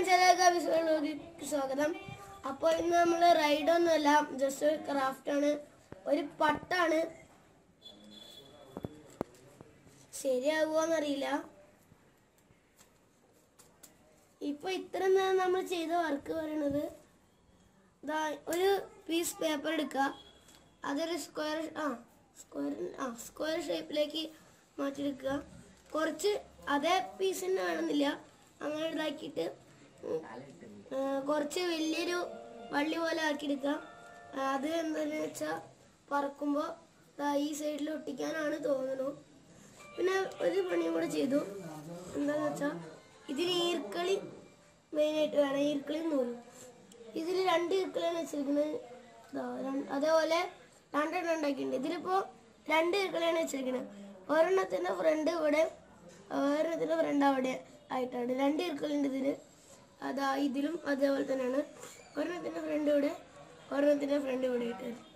എപ്പിസോഡിലേക്ക് സ്വാഗതം. അപ്പോൾ ഇന്ന് നമ്മൾ റൈഡൊന്നുമല്ല ജസ്റ്റ് ഒരു ക്രാഫ്റ്റ് ആണ്. ഒരു പട്ടാണ്. ശരിയാകുമോന്നറിയില്ല ഇപ്പൊ ഇത്ര നേരം നമ്മൾ ചെയ്ത വർക്ക് പറയണത് ഒരു പീസ് പേപ്പർ എടുക്കുക. അതൊരു സ്ക്വയർ ആ സ്ക്വയർ ആ സ്ക്വയർ ഷേപ്പിലേക്ക് മാറ്റിയെടുക്കുക. കുറച്ച് അതേ പീസ് തന്നെ വേണമെന്നില്ല. അങ്ങനെ ഇതാക്കിയിട്ട് കുറച്ച് വലിയൊരു വള്ളി പോലെ ആക്കിയെടുക്കാം. അത് എന്താണെന്ന് വെച്ചാൽ പറക്കുമ്പോൾ ഈ സൈഡിൽ ഒട്ടിക്കാനാണ് തോന്നുന്നു പിന്നെ ഒരു പണിയും കൂടെ ചെയ്തു. എന്താന്ന് വെച്ചാൽ ഇതിൽ ഈർക്കളി മെയിനായിട്ട് വേണം. ഈർക്കളി നൂൽ. ഇതിൽ രണ്ട് ഈർക്കളിയാണ് വെച്ചിരിക്കുന്നത് അതേപോലെ രണ്ടെണ്ണം ഉണ്ടാക്കിയിട്ടുണ്ട്. ഇതിലിപ്പോൾ രണ്ട് ഈർക്കളിയാണ് വെച്ചിരിക്കുന്നത് ഒരെണ്ണത്തിന്റെ ഫ്രണ്ട് ഇവിടെ ഒരെണ്ണത്തിന്റെ ഫ്രണ്ട് അവിടെ ആയിട്ടാണ്. രണ്ട് ഈർക്കളുണ്ട് ഇതിൽ അതാ ഇതിലും അതേപോലെ തന്നെയാണ്. ഒരെണ്ണത്തിന്റെ ഫ്രണ്ട് ഇവിടെ ഒരെണ്ണത്തിന്റെ ഫ്രണ്ട് ഇവിടെ ആയിട്ട്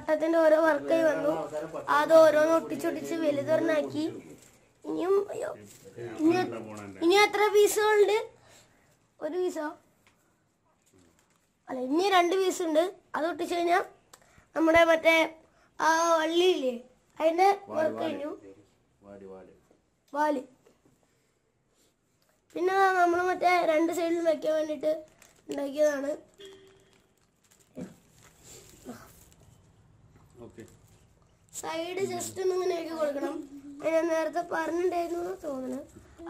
പട്ടത്തിന്റെ ഓരോ വർക്കായി വന്നു. അത് ഓരോന്ന് ഒട്ടിച്ചൊട്ടിച്ച് വലുതൊരെണ്ണാക്കി. ഇനിയും ഇനി എത്ര പീസുകളുണ്ട്? ഒരു പീസോ? അല്ല ഇനി രണ്ട് പീസ് ഉണ്ട് അത് ഒട്ടിച്ചു കഴിഞ്ഞാൽ നമ്മുടെ മറ്റേ ആ വള്ളിയില്ലേ അതിന്റെ വർക്ക് കഴിഞ്ഞു. വാൽ. പിന്നെ നമ്മൾ മറ്റേ രണ്ട് സൈഡിലും വെക്കാൻ വേണ്ടിയിട്ട് ഉണ്ടാക്കിയതാണ്. സൈഡ് ജസ്റ്റ് ഒന്ന് ഇങ്ങനെ ആക്കി കൊടുക്കണം. ഞാൻ നേരത്തെ പറഞ്ഞിട്ടുണ്ടായിരുന്നു എന്ന് തോന്നുന്നു.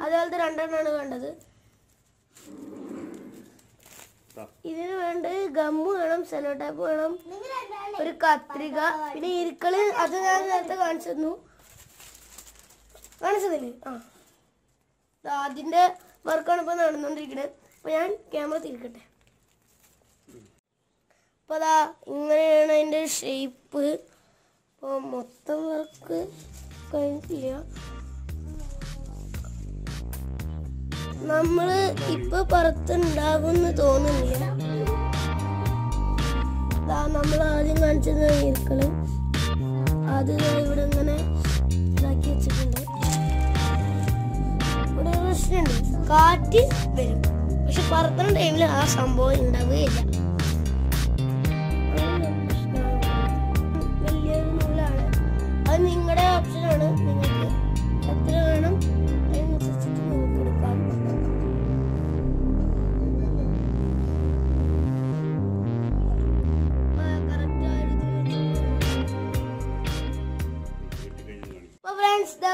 അതുപോലത്തെ രണ്ടെണ്ണമാണ് വേണ്ടത്. ഇതിന് വേണ്ട ഗമ്മ് വേണം സെലോ ടൈപ്പ് വേണം ഒരു കത്രിക പിന്നെ ഇരിക്കൾ അത് ഞാൻ നേരത്തെ കാണിച്ചു തന്നു കാണിച്ചതില്ലേ? ആ. ദാ അതിന്റെ വർക്കാണ് ഇപ്പൊ നടന്നുകൊണ്ടിരിക്കുന്നത് അപ്പൊ ഞാൻ ക്യാമറ തിരിക്കട്ടെ. അപ്പൊ അതാ ഇങ്ങനെയാണ് അതിന്റെ ഷേപ്പ് അപ്പോൾ മൊത്തം വർക്ക് കഴിഞ്ഞില്ല നമ്മൾ ഇപ്പൊ പുറത്തുണ്ടാകുമെന്ന് തോന്നുന്നില്ല. നമ്മൾ ആദ്യം കാണിച്ചത് ഈർക്കൾ. അത് ഇവിടെ ഇങ്ങനെ ഇതാക്കി വെച്ചിട്ടുണ്ട്. ഇവിടെ പ്രശ്നമുണ്ട്. കാറ്റ് വരും. പക്ഷെ പറത്തുന്ന ടൈമിൽ ആ സംഭവം ഉണ്ടാവുകയില്ല.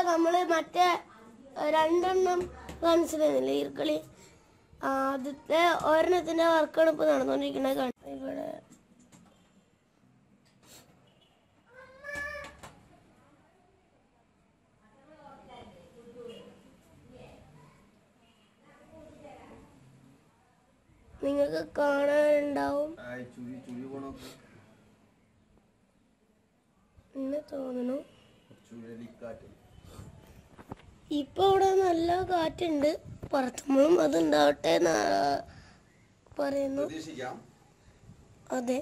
നമ്മൾ മറ്റേ രണ്ടെണ്ണം കാണിച്ചിരുന്നില്ല ഈർക്കളി? ആദ്യത്തെ ഒരെണ്ണത്തിന്റെ വർക്കാണ് ഇപ്പൊ നടന്നുകൊണ്ടിരിക്കുന്നത് കാണാം. ഇവിടെ. നിങ്ങൾക്ക് കാണാനുണ്ടാവും. എന്ന് തോന്നുന്നു. ചുഴലിക്കാറ്റ്. ഇപ്പൊ ഇവിടെ നല്ല കാറ്റുണ്ട്. പറത്തുമ്പോഴും അത് ഉണ്ടാവട്ടെ എന്ന് പറയുന്നു. അതെ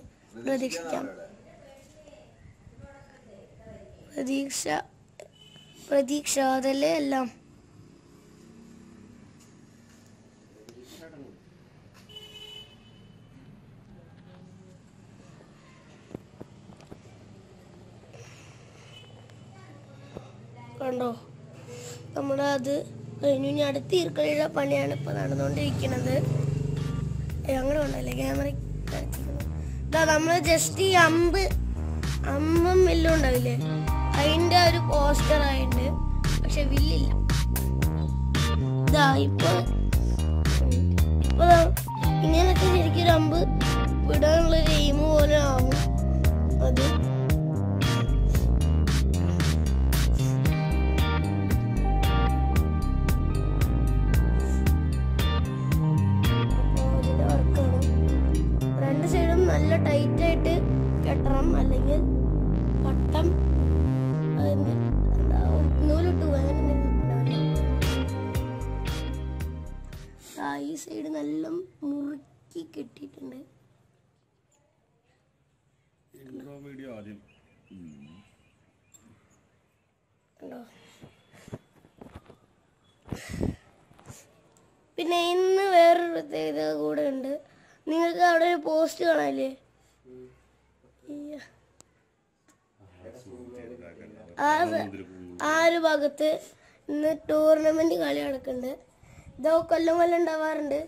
പ്രതീക്ഷിക്കാം. പ്രതീക്ഷ പ്രതീക്ഷ അതല്ലേ എല്ലാം. കണ്ടോ? നമ്മുടെ അത് കഴിഞ്ഞു. ഇനി അടുത്ത ഈർക്കളിയുടെ പണിയാണ് ഇപ്പൊ നടന്നുകൊണ്ടിരിക്കുന്നത്. അങ്ങനെ കൊണ്ടല്ലേ ക്യാമറ ഇതാ നമ്മൾ ജസ്റ്റ് ഈ അമ്പ് അമ്പും വില്ലും ഉണ്ടാവില്ലേ? അതിന്റെ ഒരു പോസ്റ്റർ ആയിട്ട് പക്ഷെ വില്ലില്ല. ഇതാ ഇപ്പൊ ഇപ്പൊ ഇങ്ങനത്തെ ശരിക്കും ഒരു അമ്പ് വിടാനുള്ള ഗെയിം പോലെ ആവും. അത് ഈ സൈഡ് നല്ല മുറുക്കി കെട്ടിയിട്ടുണ്ട്. ഇൻട്രോ വീഡിയോ ആദ്യം. പിന്നെ ഇന്ന് വേറൊരു പ്രത്യേകത കൂടെ ഉണ്ട്. നിങ്ങൾക്ക് അവിടെ ഒരു പോസ്റ്റ് കാണാല്ലേ ആ ആ ഒരു ഭാഗത്ത് ഇന്ന് ടൂർണമെന്റ് കളി നടക്കുന്നുണ്ട്. ഇതോ കൊല്ലം കൊല്ലം ഉണ്ടാവാറുണ്ട്.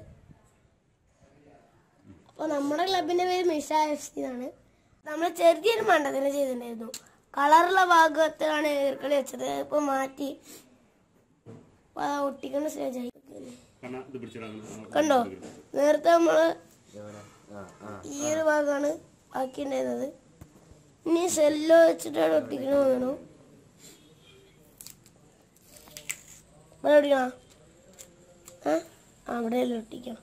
അപ്പൊ നമ്മുടെ ക്ലബിന്റെ പേര് മിഷ എഫ് സി എന്നാണ്. നമ്മൾ ചെറിയൊരു മണ്ഡലം ചെയ്തിട്ടുണ്ടായിരുന്നു. കളറുള്ള ഭാഗത്തിലാണ് എതിർക്കളി വെച്ചത്. ഇപ്പൊ മാറ്റി ഒട്ടിക്കുന്ന സ്റ്റേജായി. കണ്ടോ? നേരത്തെ ആ ഈ ഒരു ഭാഗമാണ് ബാക്കി ഉണ്ടായിരുന്നത് ഇനി സെല്ലോ വെച്ചിട്ടാണ് ഒട്ടിക്കണ തോന്നണു ഇവിടെ ഒട്ടിക്കണം ആ അവിടെ എല്ലാം ഒട്ടിക്കണം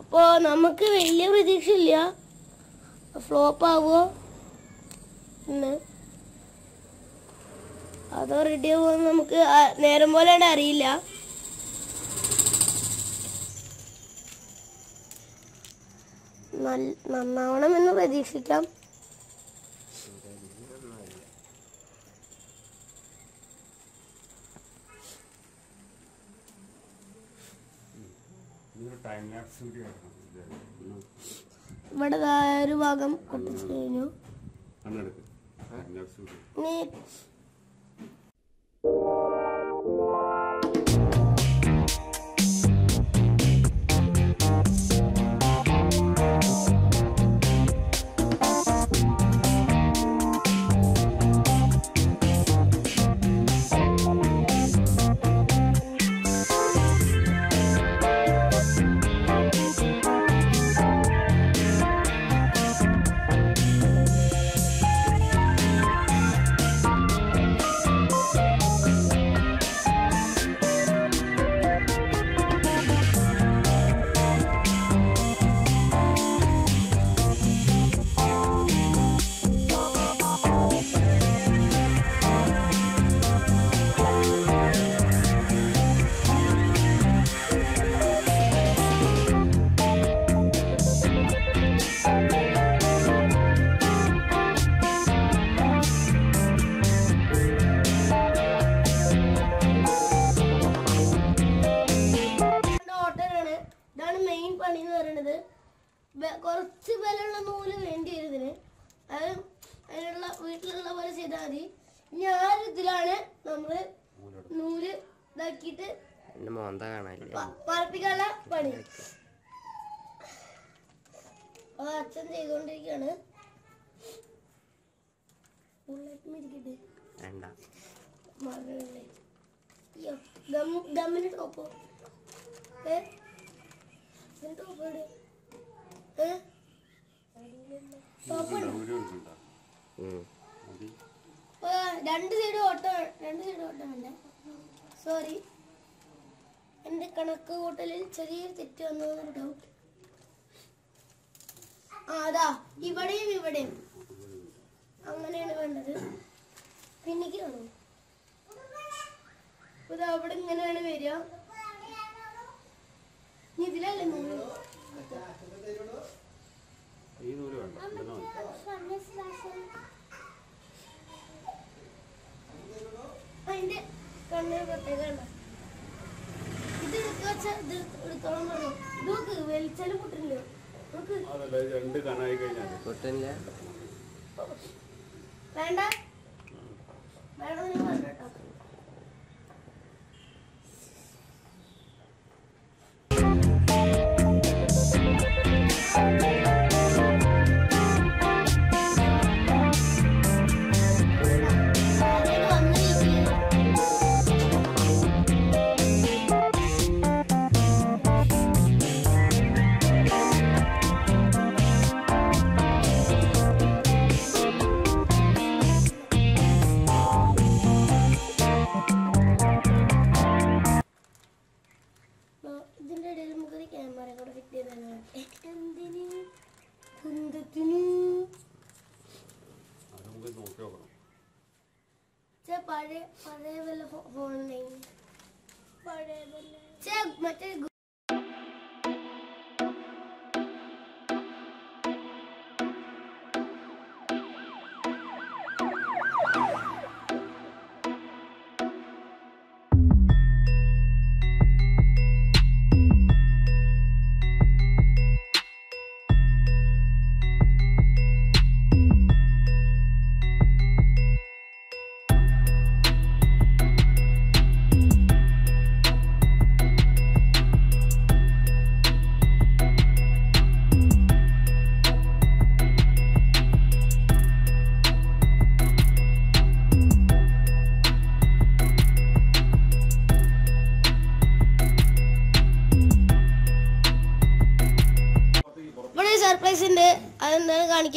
അപ്പോ നമുക്ക് വലിയ പ്രതീക്ഷ ഇല്ല ഫ്ലോപ്പ് ആവുമോ എന്ന് അതോ റെഡി ആവുമോ നമുക്ക് നേരം പോലെ അറിയില്ല. നന്നാവണം എന്ന് പ്രതീക്ഷിക്കാം. ഇവിടെ ഒരു ഭാഗം കുട്ടിച്ചു കഴിഞ്ഞു. കണ്ണെടുക്ക് പണി എന്ന് പറയുന്നത് കുറച്ച് വിലയുള്ള നൂൽ വേണ്ടി വരും ഇതിന്. അത് അതിനുള്ള വീട്ടിലുള്ള പോലെ ചെയ്താൽ മതി. ഇതിലാണ് നമ്മൾ നൂൽ ഇതാക്കിയിട്ട് പറപ്പിക്കാനുള്ള പണി. അച്ഛൻ ചെയ്തുകൊണ്ടിരിക്കുകയാണ് ഗമ്മിന് ടോപ്പോ. ഏ? രണ്ട് സൈഡ് ഓട്ടം രണ്ട് സൈഡ് ഓട്ടം വേണ്ട? സോറി എന്റെ കണക്ക് കൂട്ടലിൽ ചെറിയൊരു തെറ്റ് വന്നു ഡൗട്ട് ആ അതാ. ഇവിടെയും ഇവിടെയും. അങ്ങനെയാണ് വേണ്ടത്. പിന്നിക്ക് കാണോ ഇത് അവിടെ ഇങ്ങനെയാണ് വരിക. നോക്ക് അതല്ല ഇത് രണ്ട് കനായി കഴിഞ്ഞാൽ പൊട്ടില്ല. വേണ്ട വേണ്ട. Cek 个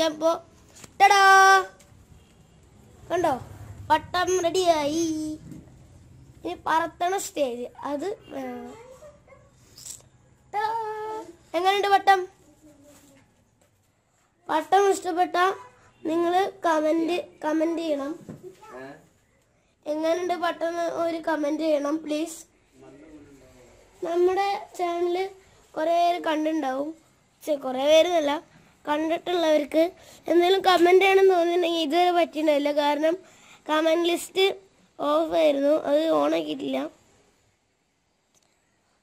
അതെന്താണ് കാണിക്കാൻ ഇപ്പോ ടടാ. കണ്ടോ? പട്ടം റെഡിയായി. ഇനി പറത്തണ സ്റ്റേജ്. അത്. എങ്ങനെയുണ്ട് പട്ടം പട്ടം ഇഷ്ടപ്പെട്ട നിങ്ങൾ കമന്റ് കമന്റ് ചെയ്യണം. എങ്ങനെയുണ്ട് പട്ടം ഒരു കമന്റ് ചെയ്യണം പ്ലീസ്. നമ്മുടെ ചാനൽ കുറേ പേര് കണ്ടിട്ടുണ്ടാവും. കുറേ പേര് പേരല്ല കണ്ടിട്ടുള്ളവർക്ക് എന്തെങ്കിലും കമന്റ് ചെയ്യണമെന്ന് തോന്നിയിട്ടുണ്ടെങ്കിൽ ഇതുവരെ പറ്റിയിട്ടുണ്ടാവില്ല കാരണം കമന്റ് ലിസ്റ്റ് ഓഫ് ആയിരുന്നു. അത് ഓൺ ആക്കിയിട്ടില്ല.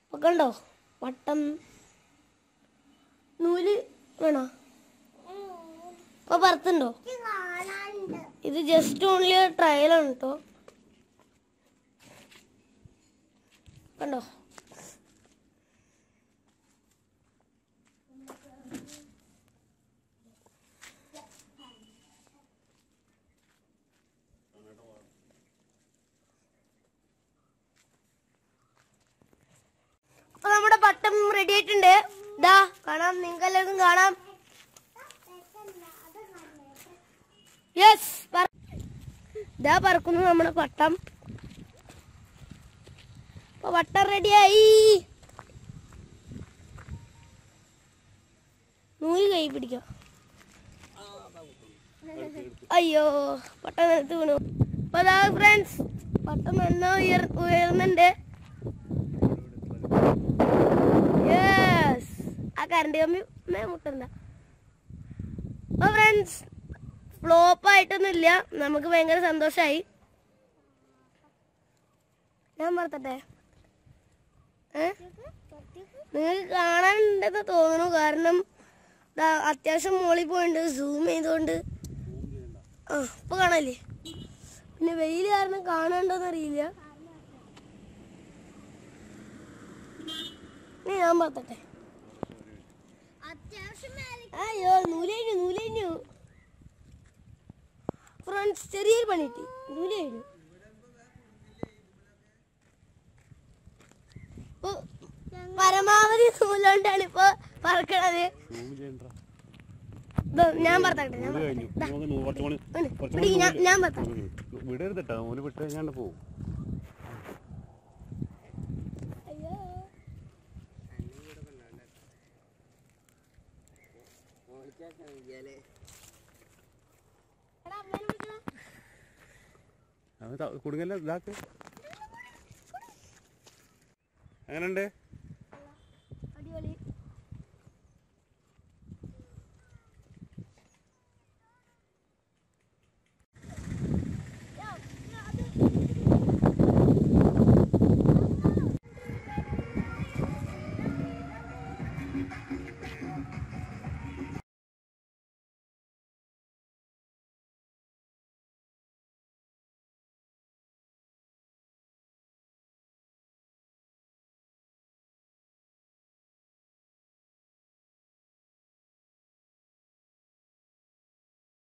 അപ്പോൾ കണ്ടോ? വട്ടം. നൂൽ വേണോ? അപ്പൊ പറത്തുണ്ടോ ഇത് ജസ്റ്റ് ഓൺലി ട്രയലാണ് കേട്ടോ കണ്ടോ അപ്പൊ പട്ടം റെഡി ആയിട്ടുണ്ട്. ഇതാ കാണാം നിങ്ങൾക്ക് എല്ലാവർക്കും കാണാം യെസ് ഇതാ പറക്കുന്നു നമ്മുടെ പട്ടം. അപ്പൊ വട്ടം റെഡിയായി നൂൽ കൈ പിടിക്കാം. അയ്യോ പട്ടം നിലത്ത് വീണു. അപ്പൊ ഫ്രണ്ട്സ് പട്ടം നന്നാ ഉയർ ഉയർന്നുണ്ട് യെസ് ആ കറണ്ട് കമ്പി മുട്ടണ്ട. അപ്പൊ ഫ്രണ്ട്സ് ഫ്ലോപ്പ് ആയിട്ടൊന്നുമില്ല. നമുക്ക് ഭയങ്കര സന്തോഷമായി ഞാൻ പറത്തട്ടെ നിങ്ങൾക്ക് കാണാനുണ്ടെന്ന് തോന്നുന്നു. കാരണം അത്യാവശ്യം മോളിൽ പോയിട്ടുണ്ട്. സൂം ചെയ്തുകൊണ്ട് ആ ഇപ്പൊ കാണാല്ലേ പിന്നെ വെയിൽ കാരണം കാണണ്ടോന്ന് അറിയില്ല. ഞാൻ പറത്തട്ടെ അയ്യോ നൂലഴിഞ്ഞു നൂലഴിഞ്ഞു ഫ്രണ്ട്സ് ചെറിയൊരു പണി കിട്ടി ഇപ്പൊ പരമാവധി നൂലോണ്ടാണ് ഇപ്പൊ പറക്കണത്. ഞാൻ പറഞ്ഞു ഞാൻ പറഞ്ഞു കഴിഞ്ഞു. ദാ, നമുക്ക് നൂ- കുറച്ചും കൂടി ഉണ്ട്. കുറച്ചും പിടി, കൂടി ഞാൻ നൂൽ ഞാൻ പറത്താം ഉം. വിടരുത് കേട്ടോ ഓന് വിട്ട് കഴിഞ്ഞാണ്ട് പോവും ത- കുടുങ്ങല്ല ഇതാക്ക്? എങ്ങനെയുണ്ട്? അടിപൊളി.